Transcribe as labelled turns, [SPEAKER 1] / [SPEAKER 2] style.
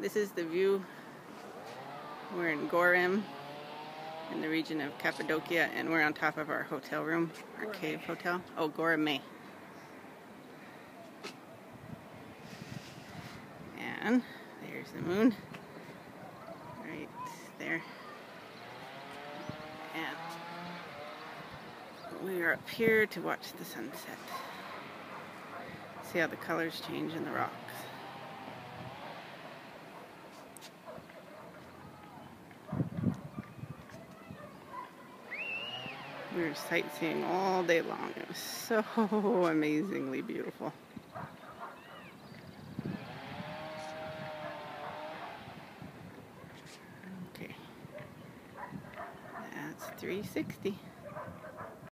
[SPEAKER 1] This is the view. We're in Goreme in the region of Cappadocia and we're on top of our hotel room, our Goreme. cave hotel. Oh, Goreme. And there's the moon right there. And we are up here to watch the sunset. See how the colors change in the rocks. We were sightseeing all day long. It was so amazingly beautiful. Okay. That's 360.